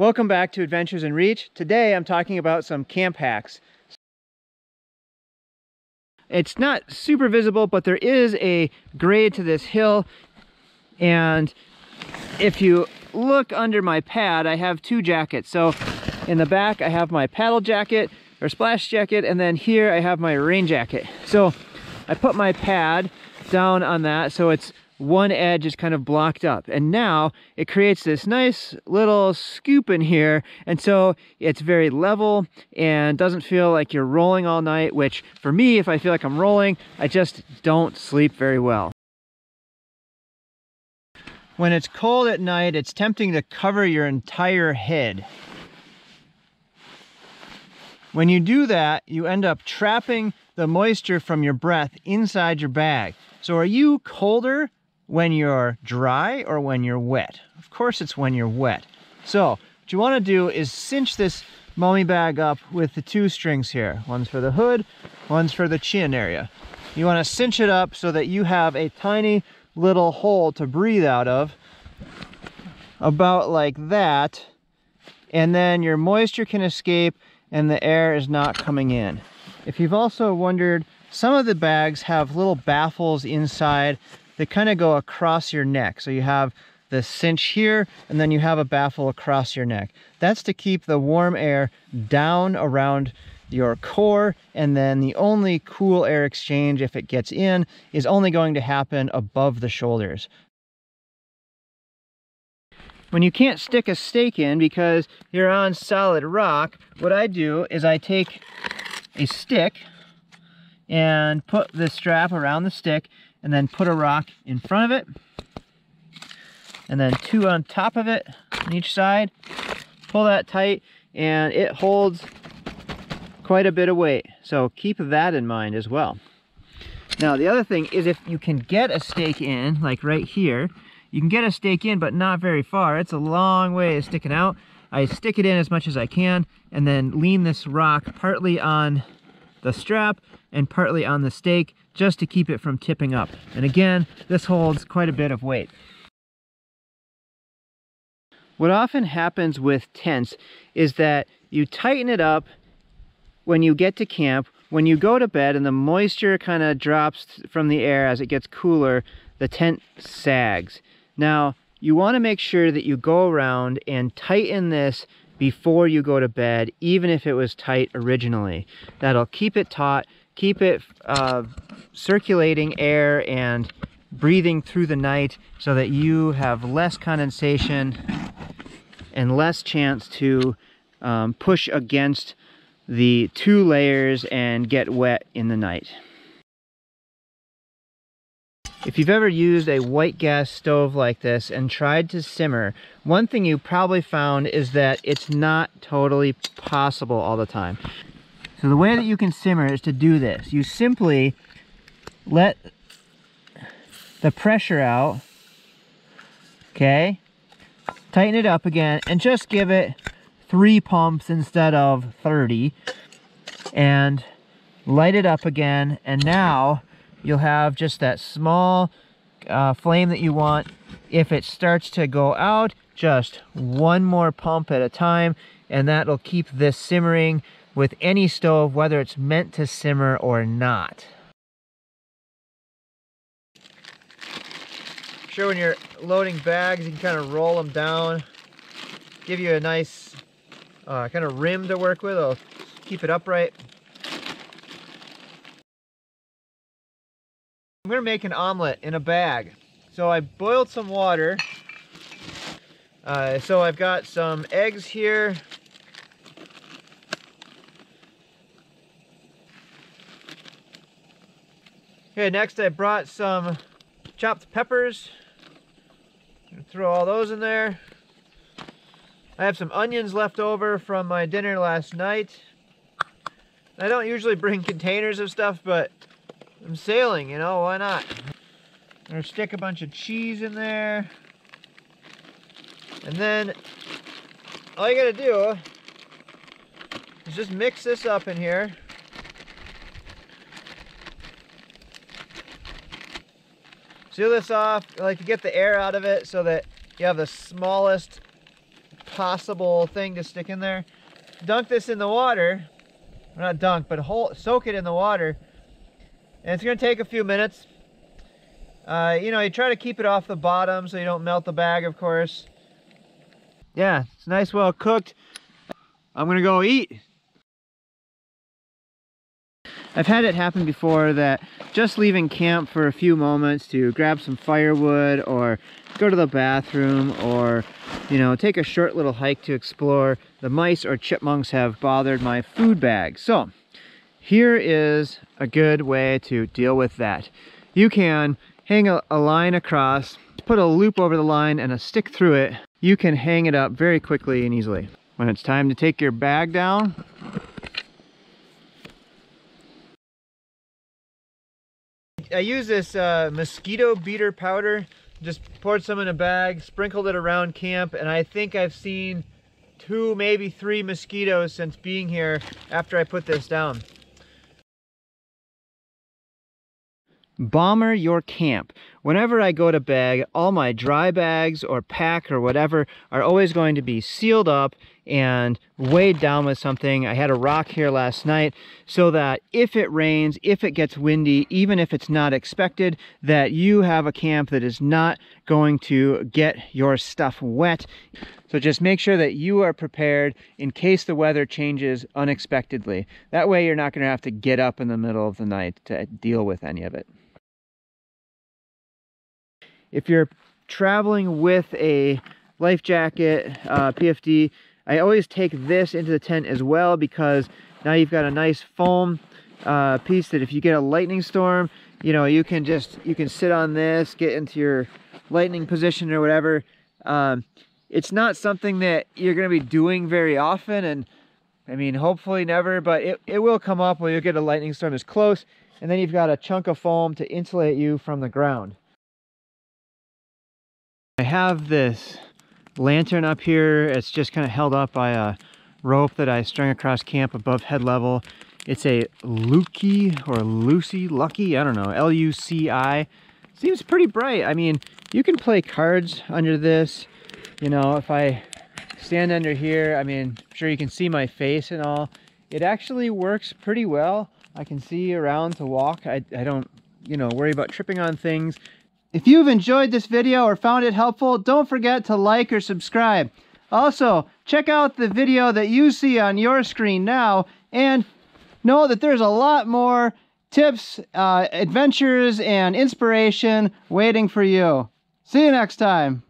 Welcome back to Adventures in Reach. Today I'm talking about some camp hacks. It's not super visible, but there is a grade to this hill. And if you look under my pad, I have two jackets. So in the back, I have my paddle jacket or splash jacket. And then here I have my rain jacket. So I put my pad down on that so it's one edge is kind of blocked up and now it creates this nice little scoop in here and so it's very level and doesn't feel like you're rolling all night which for me if I feel like I'm rolling I just don't sleep very well. When it's cold at night it's tempting to cover your entire head. When you do that you end up trapping the moisture from your breath inside your bag. So are you colder when you're dry or when you're wet? Of course it's when you're wet. So what you want to do is cinch this mummy bag up with the two strings here. One's for the hood, one's for the chin area. You want to cinch it up so that you have a tiny little hole to breathe out of about like that and then your moisture can escape and the air is not coming in. If you've also wondered, some of the bags have little baffles inside they kind of go across your neck. So you have the cinch here, and then you have a baffle across your neck. That's to keep the warm air down around your core, and then the only cool air exchange, if it gets in, is only going to happen above the shoulders. When you can't stick a stake in because you're on solid rock, what I do is I take a stick and put the strap around the stick and then put a rock in front of it and then two on top of it on each side. Pull that tight and it holds quite a bit of weight. So keep that in mind as well. Now the other thing is if you can get a stake in like right here you can get a stake in but not very far. It's a long way of sticking out. I stick it in as much as I can and then lean this rock partly on the strap and partly on the stake just to keep it from tipping up. And again, this holds quite a bit of weight. What often happens with tents is that you tighten it up when you get to camp. When you go to bed and the moisture kind of drops from the air as it gets cooler, the tent sags. Now, you want to make sure that you go around and tighten this before you go to bed, even if it was tight originally. That'll keep it taut, keep it uh, circulating air and breathing through the night so that you have less condensation and less chance to um, push against the two layers and get wet in the night. If you've ever used a white gas stove like this and tried to simmer, one thing you probably found is that it's not totally possible all the time. So the way that you can simmer is to do this. You simply let the pressure out, okay? Tighten it up again and just give it three pumps instead of 30 and light it up again and now you'll have just that small uh, flame that you want. If it starts to go out, just one more pump at a time, and that'll keep this simmering with any stove, whether it's meant to simmer or not. Sure, when you're loading bags, you can kind of roll them down, give you a nice uh, kind of rim to work with. It'll keep it upright. I'm gonna make an omelet in a bag. So I boiled some water. Uh, so I've got some eggs here. Okay, next I brought some chopped peppers. Throw all those in there. I have some onions left over from my dinner last night. I don't usually bring containers of stuff, but I'm sailing, you know, why not? I'm gonna stick a bunch of cheese in there. And then all you gotta do is just mix this up in here. Seal this off. I like to get the air out of it so that you have the smallest possible thing to stick in there. Dunk this in the water, not dunk, but hold, soak it in the water. And it's gonna take a few minutes. Uh, you know, you try to keep it off the bottom so you don't melt the bag, of course. Yeah, it's nice, well cooked. I'm gonna go eat. I've had it happen before that just leaving camp for a few moments to grab some firewood or go to the bathroom or you know take a short little hike to explore the mice or chipmunks have bothered my food bag so here is a good way to deal with that you can hang a, a line across put a loop over the line and a stick through it you can hang it up very quickly and easily when it's time to take your bag down I use this uh, mosquito beater powder. Just poured some in a bag, sprinkled it around camp, and I think I've seen two, maybe three mosquitoes since being here after I put this down. Bomber your camp. Whenever I go to bag, all my dry bags or pack or whatever are always going to be sealed up and weighed down with something. I had a rock here last night so that if it rains, if it gets windy, even if it's not expected, that you have a camp that is not going to get your stuff wet. So just make sure that you are prepared in case the weather changes unexpectedly. That way you're not going to have to get up in the middle of the night to deal with any of it. If you're traveling with a life jacket, uh, PFD, I always take this into the tent as well because now you've got a nice foam uh, piece that if you get a lightning storm, you know, you can just, you can sit on this, get into your lightning position or whatever. Um, it's not something that you're going to be doing very often and I mean, hopefully never, but it, it will come up when you get a lightning storm that's close and then you've got a chunk of foam to insulate you from the ground. I have this lantern up here. It's just kind of held up by a rope that I strung across camp above head level. It's a Lucky or Lucy, Lucky, I don't know, L-U-C-I. Seems pretty bright. I mean, you can play cards under this. You know, if I stand under here, I mean, I'm sure you can see my face and all. It actually works pretty well. I can see around to walk. I, I don't, you know, worry about tripping on things. If you've enjoyed this video or found it helpful, don't forget to like or subscribe. Also, check out the video that you see on your screen now and know that there's a lot more tips, uh, adventures, and inspiration waiting for you. See you next time.